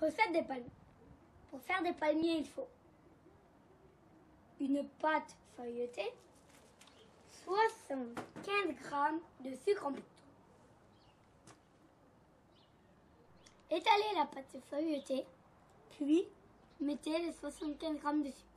Recette des palmiers. Pour faire des palmiers, il faut une pâte feuilletée, 75 g de sucre en poudre. Étalez la pâte feuilletée, puis mettez les 75 g de sucre.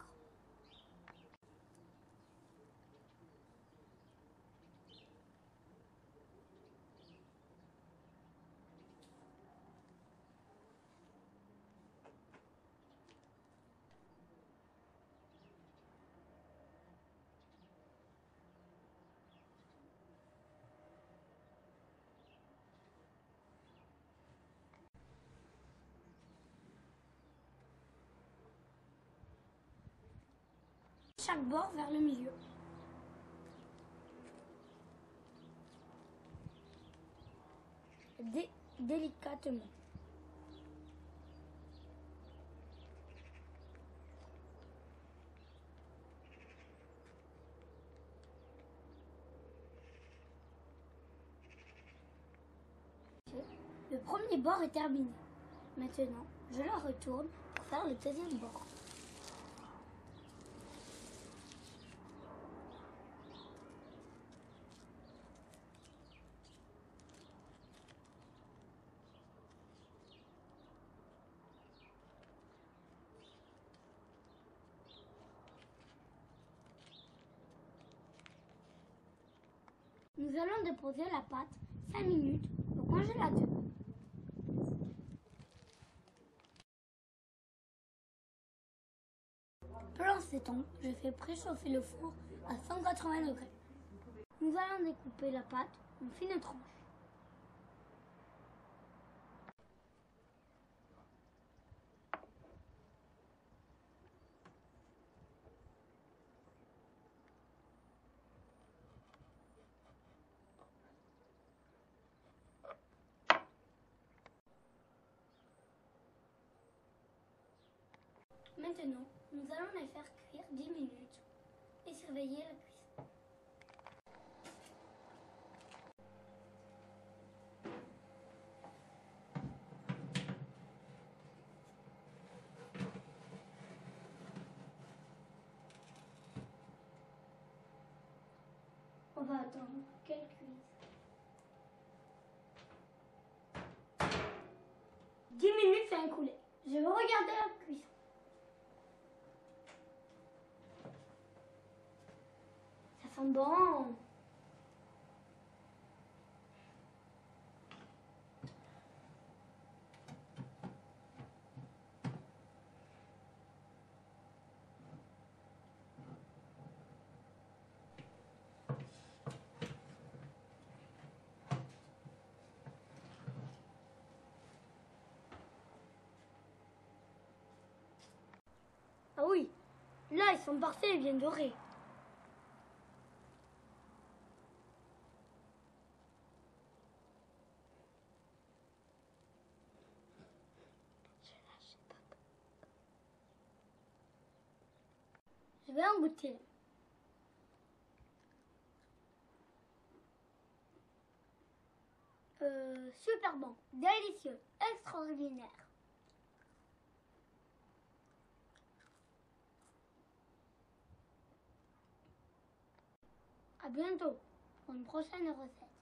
Chaque bord vers le milieu. Dé délicatement. Le premier bord est terminé. Maintenant, je le retourne pour faire le deuxième bord. Nous allons déposer la pâte 5 minutes au congélateur. Pendant ce temps, je fais préchauffer le four à 180 degrés. Nous allons découper la pâte en fines tranches. Maintenant, nous allons les faire cuire 10 minutes et surveiller la cuisson. On va attendre qu'elle cuise. 10 minutes c'est écoulé. Je vais regarder la cuisson. Ça sent bon. Ah oui, là ils sont parfaits et bien dorés. Je vais en goûter. Euh, super bon, délicieux, extraordinaire. À bientôt pour une prochaine recette.